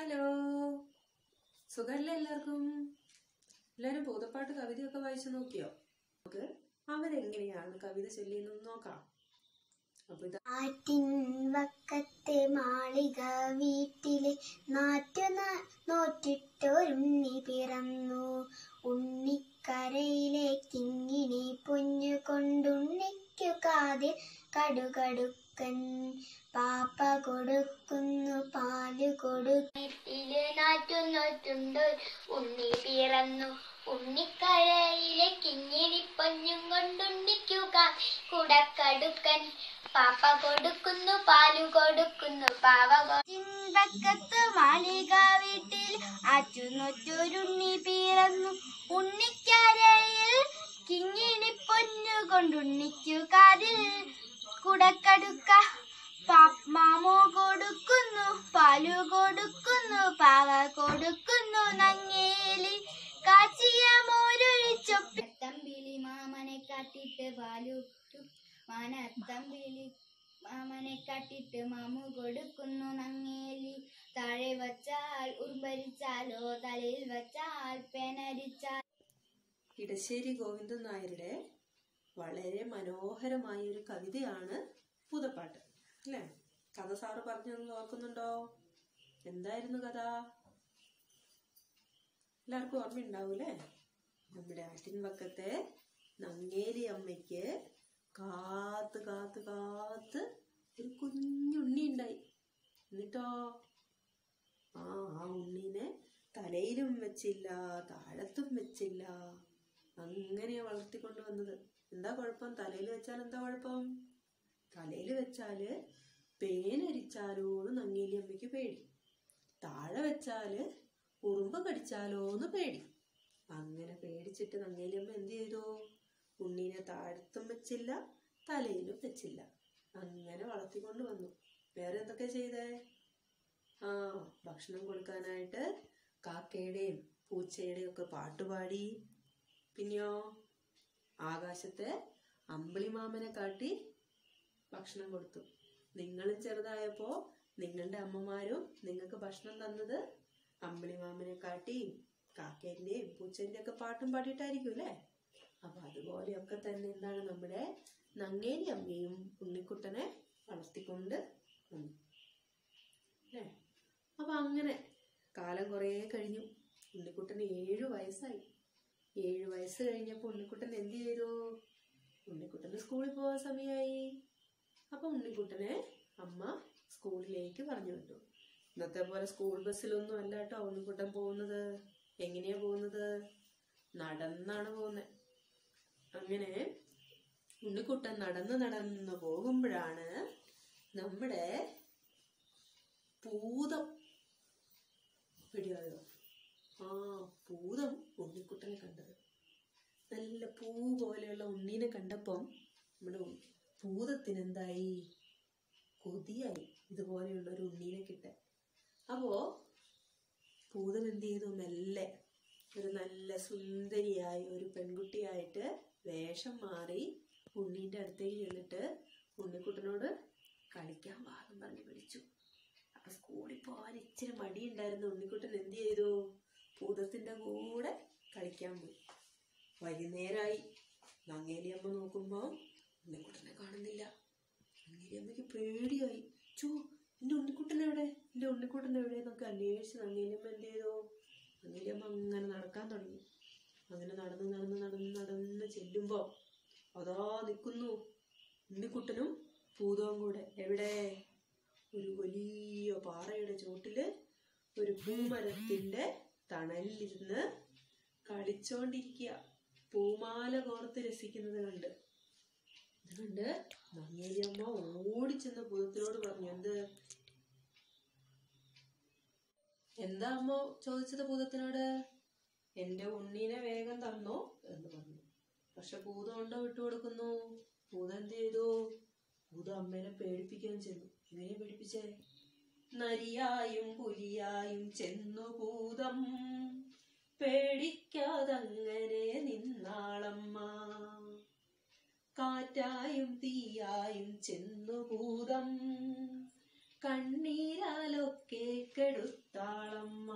Hello സുഖമല്ലേ എല്ലാവർക്കും? എല്ലാവരും ഭൂതപ്പാട്ട് കവിതയൊക്കെ വായിച്ചു നോക്കിയോ? നമുക്ക് അവരെങ്ങനെയാണ് കവിത ചൊല്ലിയെന്ന് നോക്കാം. ഇത് ആറ്റിൻ വക്കത്തെ മാളിക വീട്ടിലെ നാറ്റു നോറ്റിട്ടൊരുണ്ണി പിറന്നു. ഉണ്ണിക്കരയിലെ കിങ്ങിണി പൊന്നു കൊണ്ടുണ്ണിക്കു കാതിൽ കടുകടുക്കൻ. പാപ്പ കൊടുക്കുന്നു പാൽ കൊടുക്കിലെ നോറ്റുണ്ട് ഉണ്ണി പിറന്നു ഉണ്ണിക്കരയിലെ കിങ്ങിണി പൊന്നും കൊണ്ടുണ്ണിക്കുക. കുടക്കടുക്കൻ പാപ്പ കൊടുക്കുന്നു പാലു കൊടുക്കുന്നു പാവ ചിന്തക്കത്ത് മാളിക വീട്ടിൽ അച്ചുനൊറ്റൊരുണ്ണി പിറന്നു. ഉണ്ണിക്കരയിൽ കിങ്ങിണി പൊന്നു കൊണ്ടുണ്ണിക്കു കാതിൽ കുടക്കടുക്ക. മാമോ കൊടുക്കുന്നു പാലു കൊടുക്കുന്നു പാവ കൊടുക്കുന്നു നങ്ങേലി. കാച്ചിയ മോരൊഴിച്ചൊപ്പി തമ്പിലി മാമനെ കാട്ടിട്ട് പാലു മാനത്തമ്പിളി മാമനെ കാട്ടിട്ട് മാമു കൊടുക്കുന്നു നങ്ങേലി. താഴെ വച്ചാൽ ഉമ്പരിച്ചാലോ തലയിൽ വച്ചാൽ പെനരിച്ചാൽ. ഇടശ്ശേരി ഗോവിന്ദൻ നായരുടെ വളരെ മനോഹരമായ ഒരു കവിതയാണ് ഭൂതപ്പാട്ട് അല്ലേ? കഥ സാറ് പറഞ്ഞൊന്ന് ഓർക്കുന്നുണ്ടോ? എന്തായിരുന്നു കഥ? എല്ലാവർക്കും ഓർമ്മയുണ്ടാവൂലേ നമ്മുടെ ആറ്റിൻ പക്കത്തെ നങ്ങേലി അമ്മയ്ക്ക് കാത്ത് കാത്ത് കാത്ത് ഒരു കുഞ്ഞുണ്ണി ഉണ്ടായി എന്നിട്ടോ? ആ ആ ഉണ്ണീനെ തലയിലും വെച്ചില്ല താഴത്തും വെച്ചില്ല. അങ്ങനെയാ വളർത്തിക്കൊണ്ട് വന്നത് എന്താ കുഴപ്പം? തലയിൽ വെച്ചാൽ എന്താ കുഴപ്പം? തലയിൽ വെച്ചാൽ പേനരിച്ചാലോന്ന് നങ്ങേലിയമ്മയ്ക്ക് പേടി. താഴെ വെച്ചാൽ ഉറുമ്പ് കടിച്ചാലോന്ന് പേടി. അങ്ങനെ പേടിച്ചിട്ട് നങ്ങേലിയമ്മ എന്ത് ചെയ്തു? ഉണ്ണീനെ താഴത്തും വെച്ചില്ല തലയിലും വെച്ചില്ല. അങ്ങനെ വളർത്തിക്കൊണ്ട് വന്നു. വേറെ എന്തൊക്കെ ചെയ്തേ? ആ ഭക്ഷണം കൊടുക്കാനായിട്ട് കാക്കയുടെയും പൂച്ചയുടെയും ഒക്കെ പാട്ടുപാടി പിന്നെയോ? ആകാശത്തെ അമ്പിളിമാമനെ കാട്ടി ഭക്ഷണം കൊടുത്തു. നിങ്ങളും ചെറുതായപ്പോ നിങ്ങളുടെ അമ്മമാരും നിങ്ങൾക്ക് ഭക്ഷണം തന്നത് അമ്പിളിമാമനെ കാട്ടിയും കാക്കേന്റെയും പൂച്ചേന്റെ ഒക്കെ പാട്ടും പാടിയിട്ടായിരിക്കും അല്ലേ? അപ്പൊ അതുപോലെയൊക്കെ തന്നെ എന്താണ് നമ്മുടെ നങ്ങേലി അമ്മയും ഉണ്ണിക്കുട്ടനെ വളർത്തിക്കൊണ്ട് വന്നു. അല്ലേ? അപ്പൊ അങ്ങനെ കാലം കുറേ കഴിഞ്ഞു. ഉണ്ണിക്കുട്ടന് ഏഴു വയസ്സായി. ഏഴു വയസ്സ് കഴിഞ്ഞപ്പോൾ ഉണ്ണിക്കുട്ടൻ എന്ത് ചെയ്തു? ഉണ്ണിക്കുട്ടന് സ്കൂളിൽ പോകാൻ സമയമായി അപ്പൊ ഉണ്ണിക്കുട്ടനെ അമ്മ സ്കൂളിലേക്ക് പറഞ്ഞു വിട്ടു. ഇന്നത്തെ പോലെ സ്കൂൾ ബസ്സിലൊന്നും അല്ല കേട്ടോ ഉണ്ണിക്കുട്ടൻ പോകുന്നത്. എങ്ങനെയാ പോകുന്നത്? നടന്നാണ് പോകുന്നത് അങ്ങനെ ഉണ്ണിക്കുട്ടൻ നടന്ന് നടന്ന് പോകുമ്പോഴാണ് നമ്മുടെ പൂതം പിടിയായോ ആ പൂതം ഉണ്ണിക്കുട്ടനെ കണ്ടത്. നല്ല പൂ പോലെയുള്ള ഉണ്ണീനെ കണ്ടപ്പം നമ്മുടെ എന്തായി കൊതിയായി. ഇതുപോലെയുള്ള ഒരു ഉണ്ണീനെ കിട്ടാൻ. അപ്പോ ഭൂതൻ എന്ത് ചെയ്തു മെല്ലെ ഒരു നല്ല സുന്ദരിയായ ഒരു പെൺകുട്ടിയായിട്ട് വേഷം മാറി ഉണ്ണീന്റെ അടുത്തേക്ക് ചെന്നിട്ട് ഉണ്ണിക്കുട്ടനോട് കളിക്കാൻ ഭാഗം പറഞ്ഞു വിളിച്ചു. അപ്പൊ സ്കൂളിൽ പോകാൻ ഇച്ചിരി മടിയുണ്ടായിരുന്നു. ഉണ്ണിക്കുട്ടൻ എന്ത് ചെയ്തു? ഭൂതത്തിന്റെ കൂടെ കളിക്കാൻ പോയി. വൈകുന്നേരമായി നങ്ങേലിയമ്മ നോക്കുമ്പോ ഉണ്ണിക്കുട്ടനെ കാണുന്നില്ല. നങ്ങേലിയമ്മയ്ക്ക് പേടിയായി. ചോ എന്റെ ഉണ്ണിക്കുട്ടൻ എവിടെ? എന്റെ ഉണ്ണിക്കുട്ടൻ എവിടെ? എന്നൊക്കെ അന്വേഷിച്ച് നങ്ങേലിയമ്മ എന്ത് ചെയ്തു? നങ്ങേലിയമ്മ അങ്ങനെ നടക്കാൻ തുടങ്ങി. അങ്ങനെ നടന്ന് നടന്ന് നടന്ന് നടന്ന് ചെല്ലുമ്പോൾ അതാ നിൽക്കുന്നു ഉണ്ണിക്കുട്ടനും ഭൂതവും കൂടെ. എവിടെ? ഒരു വലിയ പാറയുടെ ചോട്ടിൽ ഒരു പൂമരത്തിന്റെ തണലിലിരുന്ന് കളിച്ചോണ്ടിരിക്കുക. പൂമാല കോർത്ത് രസിക്കുന്നത് കണ്ട്. ഇത് കണ്ട് ഓടി ഓടിച്ചെന്ന് ഭൂതത്തിനോട് പറഞ്ഞു. എന്ത്? എന്താ അമ്മ ചോദിച്ചത് ഭൂതത്തിനോട്? എന്റെ ഉണ്ണീനെ വേഗം തന്നോ എന്ന് പറഞ്ഞു. പക്ഷെ ഭൂതം ഉണ്ടോ വിട്ടുകൊടുക്കുന്നു? ഭൂതം എന്ത് ചെയ്തു? ഭൂതം അമ്മേനെ പേടിപ്പിക്കാൻ ചെന്നു എങ്ങനെ പേടിപ്പിച്ചേ? നരിയായും പുലിയായും ചെന്നു പൂതം പേടിക്കാതങ്ങനെ നിന്നാളമ്മ ചെന്നു ഭൂതം. കണ്ണീരാലൊക്കെ കെടുത്താളമ്മ.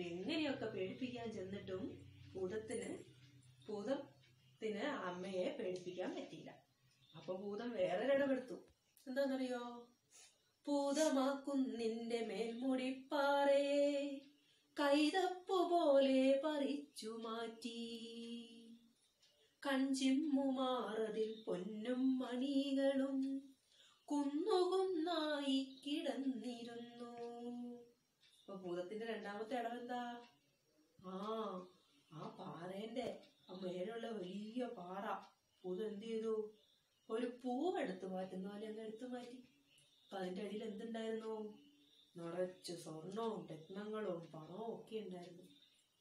എങ്ങനെയൊക്കെ പേടിപ്പിക്കാൻ ചെന്നിട്ടും ഭൂതത്തിന് ഭൂതത്തിന് അമ്മയെ പേടിപ്പിക്കാൻ പറ്റിയില്ല. അപ്പൊ ഭൂതം വേറെ ഇടപെടുത്തു എന്താണെന്നറിയോ ഭൂതമാക്കുന്നിന്റെ മേൽമുടിപ്പാറേ. കൈതപ്പു പോലെ പറിച്ചു മാറ്റി. കഞ്ചിമ്മുമാറതിൽ പൊന്നും മണികളും കുന്നുകുന്നായി കിടന്നിരുന്നു. അപ്പൊ ഭൂതത്തിന്റെ രണ്ടാമത്തെ ഇടം എന്താ ആ ആ പാറേന്റെ ആ മേലുള്ള വലിയ പാറ. ഭൂതം എന്ത് ചെയ്തു? ഒരു പൂവെടുത്ത് മാറ്റുന്ന. പോലെ അങ്ങ് എടുത്തു മാറ്റി? അപ്പൊ അതിന്റെ അടിയിൽ എന്തുണ്ടായിരുന്നു? നിറച്ച് സ്വർണവും രത്നങ്ങളും പണവും ഒക്കെ ഉണ്ടായിരുന്നു.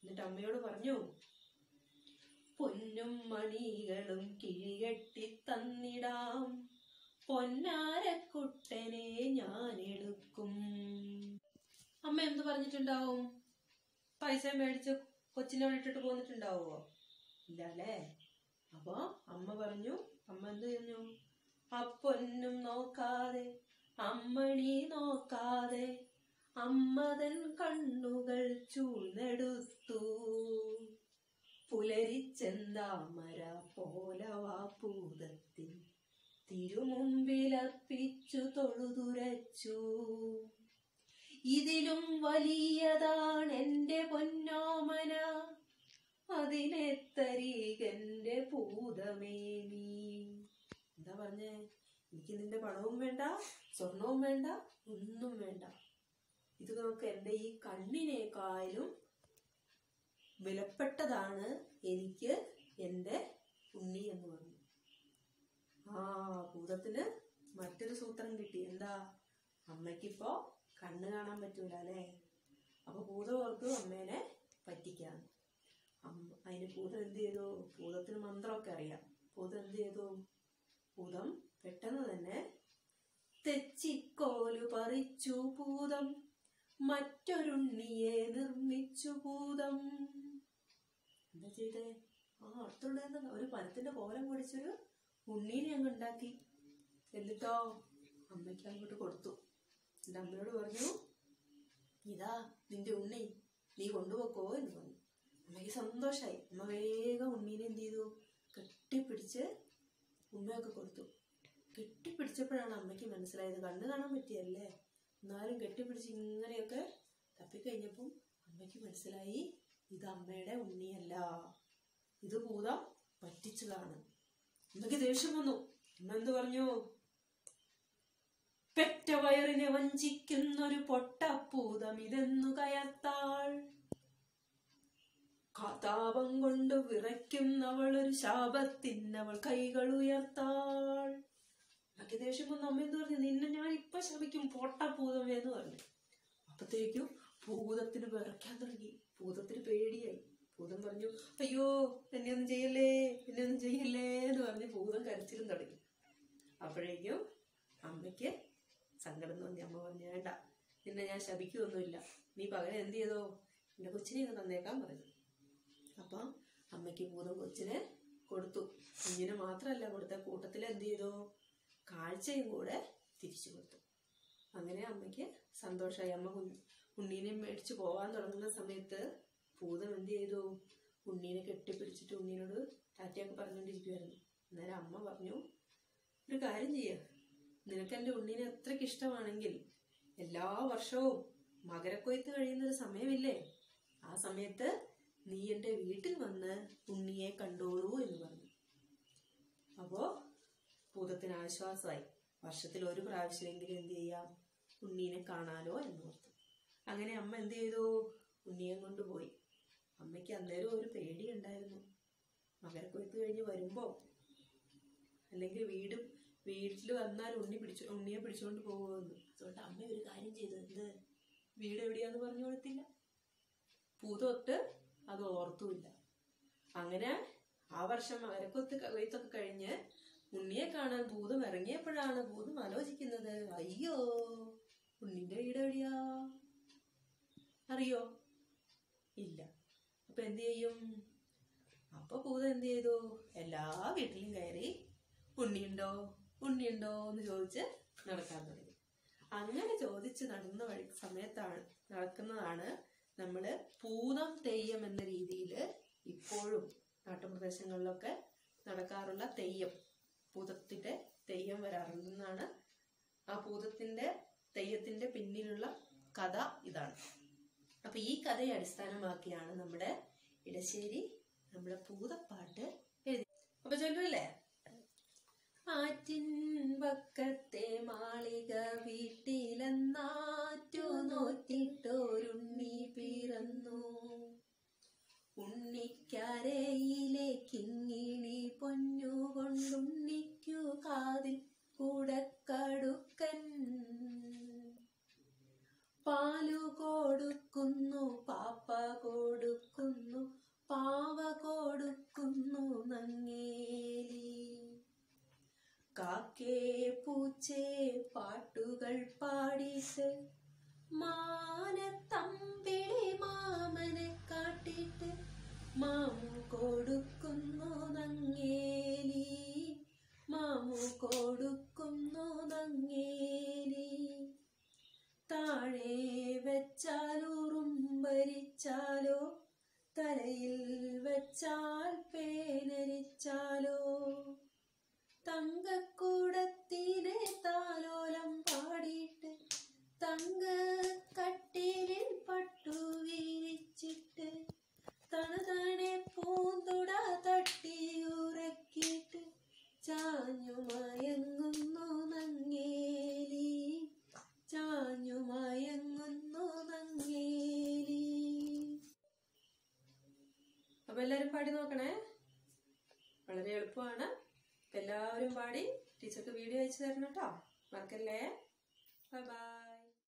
എന്നിട്ട് അമ്മയോട് പറഞ്ഞു പൊന്നും മണികളും കിഴികെട്ടി തന്നിടാം. പൊന്നാരക്കുട്ടനെ ഞാൻ എടുക്കും. അമ്മ എന്ത് പറഞ്ഞിട്ടുണ്ടാവും? പൈസ മേടിച്ച് കൊച്ചിനെ വിട്ടിട്ട് പോന്നിട്ടുണ്ടാവോ ഇല്ല അല്ലേ അപ്പൊ അമ്മ പറഞ്ഞു അമ്മ എന്ത് പറഞ്ഞു? അപ്പൊന്നും നോക്കാതെ അമ്മണി നോക്കാതെ അമ്മതൻ കണ്ണുകൾ ചൂഴ്ന്നെടുത്തു. പുലരിച്ചെന്താമര പോലവാ പൂതത്തിൽ തിരുമുമ്പിലർപ്പിച്ചു തൊഴുതുരച്ചു. ഇതിലും വലിയതാണ് എന്റെ പൊന്നോമന. അതിനെ തരീകന്റെ നീ. എന്താ പറഞ്ഞേ? എനിക്ക് നിന്റെ പണവും വേണ്ട സ്വർണവും വേണ്ട ഒന്നും വേണ്ട. ഇത് നമുക്ക് എന്റെ ഈ കണ്ണിനേക്കാളും വിലപ്പെട്ടതാണ് എനിക്ക് എന്റെ ഉണ്ണി എന്ന് പറഞ്ഞു. ആ ഭൂതത്തിന് മറ്റൊരു സൂത്രം കിട്ടി. എന്താ? അമ്മയ്ക്കിപ്പോ കണ്ണ് കാണാൻ പറ്റൂല അല്ലേ? അപ്പൊ ഭൂതം ഓർക്കും അമ്മേനെ പറ്റിക്കാം. അതിന് ഭൂതം എന്ത് ചെയ്തു? ഭൂതത്തിന് മന്ത്രമൊക്കെ അറിയാം. ഭൂതം എന്ത് ചെയ്തു? ഭൂതം പെട്ടെന്ന് തന്നെ തെച്ചിക്കോലു പറിച്ചു ഭൂതം. മറ്റൊരുണ്ണിയെ നിർമ്മിച്ചു ഭൂതം. എന്താ ചെയ്തേ? ആ അടുത്തുണ്ടായിരുന്ന ഒരു മരത്തിന്റെ കോലം പൊടിച്ചൊരു ഉണ്ണീനെ അങ്ങ് ഉണ്ടാക്കി. എന്നിട്ടോ അമ്മയ്ക്ക് അങ്ങോട്ട് കൊടുത്തു. എന്റെ അമ്മയോട് പറഞ്ഞു ഇതാ നിന്റെ ഉണ്ണി നീ കൊണ്ടുപോക്കോ എന്ന് പറഞ്ഞു. അമ്മയ്ക്ക് സന്തോഷായി. അമ്മ വേഗം ഉണ്ണീനെ എന്ത് ചെയ്തു? കെട്ടിപ്പിടിച്ച് ഉമ്മയൊക്കെ കൊടുത്തു. കെട്ടിപ്പിടിച്ചപ്പോഴാണ് അമ്മയ്ക്ക് മനസ്സിലായത് കണ്ണു കാണാൻ പറ്റിയല്ലേ എന്നാലും കെട്ടിപ്പിടിച്ച് ഇങ്ങനെയൊക്കെ തപ്പിക്കഴിഞ്ഞപ്പം അമ്മയ്ക്ക് മനസ്സിലായി ഇത് അമ്മയുടെ ഉണ്ണിയല്ല. ഇത് ഭൂതം പറ്റിച്ചതാണ്. അമ്മയ്ക്ക് ദേഷ്യം വന്നു. എന്ത് പറഞ്ഞു? പെറ്റ വയറിനെ വഞ്ചിക്കുന്നൊരു പൊട്ടപ്പൂതം ഇതെന്നു കയർത്താൾ. കാതാപം കൊണ്ട് വിറയ്ക്കുന്നവൾ ഒരു ശാപത്തിനവൾ കൈകൾ ഉയർത്താൾ. ദേഷ്യം വന്നു. അമ്മ എന്ത് പറഞ്ഞു? നിന്നെ ഞാൻ ഇപ്പൊ ശപിക്കും പൊട്ടപ്പൂതമേ എന്ന് പറഞ്ഞു. അപ്പത്തേക്കും ഭൂതത്തിന് വിറയ്ക്കാൻ തുടങ്ങി. ഭൂതത്തിന് പേടിയായി. ഭൂതം പറഞ്ഞു അയ്യോ എന്നെ ഒന്നും ചെയ്യല്ലേ എന്നെ ഒന്നും ചെയ്യല്ലേ എന്ന് പറഞ്ഞ് ഭൂതം കരച്ചിലും തുടങ്ങി. അപ്പോഴേക്കും അമ്മയ്ക്ക് സങ്കടം തോന്നി. അമ്മ പറഞ്ഞു വേണ്ട നിന്നെ ഞാൻ ശപിക്കുകയൊന്നുമില്ല നീ പകരം എന്ത് ചെയ്തോ? എന്റെ കൊച്ചിനെ ഒന്ന് തന്നേക്കാൻ പറഞ്ഞു. അപ്പം അമ്മയ്ക്ക് ഭൂതം കൊച്ചിനെ കൊടുത്തു. കുഞ്ഞിനെ മാത്രമല്ല കൊടുത്ത കൂട്ടത്തിൽ എന്ത് ചെയ്തു? കാഴ്ചയും കൂടെ തിരിച്ചു കൊടുത്തു. അങ്ങനെ അമ്മയ്ക്ക് സന്തോഷമായി. അമ്മ കുഞ്ഞ് ഉണ്ണീനെ മേടിച്ച് പോകാൻ തുടങ്ങുന്ന സമയത്ത് ഭൂതം എന്ത് ചെയ്തു? ഉണ്ണീനെ കെട്ടിപ്പിടിച്ചിട്ട് ഉണ്ണീനോട് ടാറ്റയൊക്കെ പറഞ്ഞുകൊണ്ടിരിക്കുമായിരുന്നു അന്നേരം അമ്മ പറഞ്ഞു ഒരു കാര്യം ചെയ്യ. നിനക്ക് എന്റെ ഉണ്ണീനെ അത്രയ്ക്ക് ഇഷ്ടമാണെങ്കിൽ എല്ലാ വർഷവും മകരക്കൊയ്ത്ത് കഴിയുന്ന ഒരു സമയമില്ലേ? ആ സമയത്ത് നീ എന്റെ വീട്ടിൽ വന്ന് ഉണ്ണിയെ കണ്ടോളൂ എന്ന് പറഞ്ഞു. അപ്പോ ഭൂതത്തിന് ആശ്വാസമായി. വർഷത്തിൽ ഒരു പ്രാവശ്യമെങ്കിലും എന്ത് ചെയ്യാം? ഉണ്ണീനെ കാണാലോ എന്ന് ഓർത്തു. അങ്ങനെ അമ്മ എന്ത് ചെയ്തു? ഉണ്ണിയെ കൊണ്ടുപോയി. അമ്മയ്ക്ക് അന്നേരം ഒരു പേടി ഉണ്ടായിരുന്നു മകരക്കൊയ്ത്ത് കഴിഞ്ഞ് വരുമ്പോൾ അല്ലെങ്കിൽ വീടും വീട്ടിൽ വന്നാൽ ഉണ്ണി പിടിച്ചു ഉണ്ണിയെ പിടിച്ചുകൊണ്ട് പോകുമെന്ന്. അതുകൊണ്ട് അമ്മ ഒരു കാര്യം ചെയ്തു. എന്ത്? വീട് എവിടെയാന്ന് പറഞ്ഞു കൊടുത്തില്ല. പൂതൊട്ട് അത് ഓർത്തുമില്ല. അങ്ങനെ ആ വർഷം മകരക്കൊത്ത് കൊയ്ത്തൊക്കെ കഴിഞ്ഞ് ഉണ്ണിയെ കാണാൻ ഭൂതം ഇറങ്ങിയപ്പോഴാണ് ഭൂതം ആലോചിക്കുന്നത്. അയ്യോ ഉണ്ണിന്റെ വീട് എവിടെയാ? അറിയോ? ഇല്ല. അപ്പൊ എന്ത് ചെയ്യും? അപ്പൊ പൂത എന്ത് ചെയ്തു? എല്ലാ വീട്ടിലും കയറി ഉണ്ണിയുണ്ടോ? ഉണ്ണിയുണ്ടോ എന്ന് ചോദിച്ച് നടക്കാൻ തുടങ്ങി. അങ്ങനെ ചോദിച്ച് നടന്ന വഴി സമയത്താണ് നടക്കുന്നതാണ് നമ്മൾ പൂതം തെയ്യം എന്ന രീതിയിൽ ഇപ്പോഴും നാട്ടുപ്രദേശങ്ങളിലൊക്കെ നടക്കാറുള്ള തെയ്യം. പൂതത്തിന്റെ തെയ്യം വരാറുണ്ടെന്നാണ് ആ പൂതത്തിന്റെ തെയ്യത്തിന്റെ പിന്നിലുള്ള കഥ ഇതാണ്. അപ്പൊ ഈ കഥയെ അടിസ്ഥാനമാക്കിയാണ് നമ്മുടെ ഇടശ്ശേരി നമ്മുടെ പൂതപ്പാട്ട് എഴുതി. അപ്പൊ ചൊല്ലുമല്ലേ ആറ്റിൻ പക്കത്തെ മാളിക വീട്ടിലെന്നാറ്റു നങ്ങേലി കാക്കേ പൂച്ചേ പാട്ടുകൾ പാടിയിട്ട് മാനത്തമ്പിളി മാമനെ കാട്ടിട്ട് മാമു കൊടുക്കുന്നു നങ്ങേലി മാമു കൊടുക്കുന്നു നങ്ങേലി താഴെ വെച്ചാലുറുമ്പരിച്ചാലോ തലയിൽ വെച്ചാൽ പേനരിച്ചാലോ? തങ്കക്കൂടത്തിനെ താലോലം പാടിയിട്ട് തങ്ക കട്ടിലിൽ പട്ടു വീരിച്ചിട്ട് തണുതണെ പൂന്തുട തട്ടിയുറക്കിയിട്ട് ചാഞ്ഞു കേട്ടോ. മറക്കല്ലേ? Bye bye.